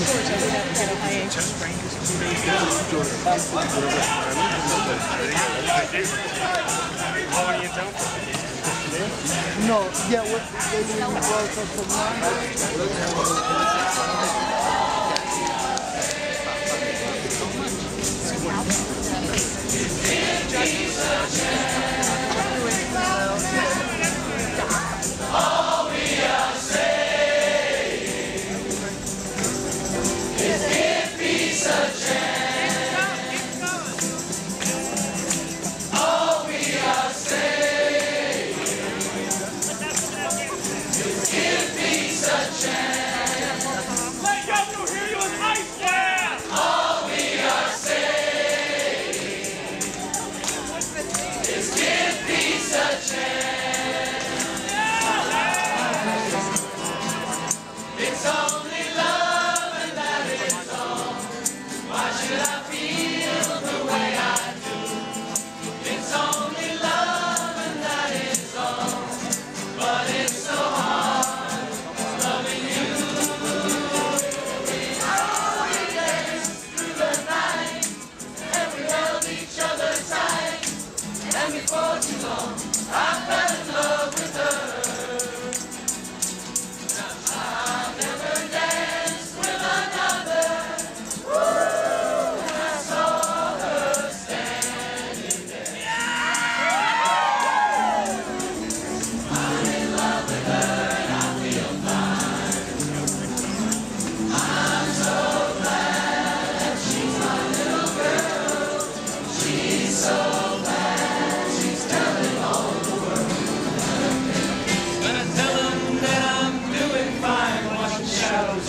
How town? No, yeah, what, they well till tomorrow. When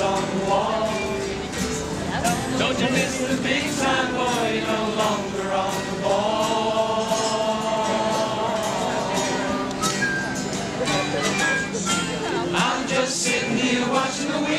someone. Don't you miss the big time boy no longer on the ball? I'm just sitting here watching the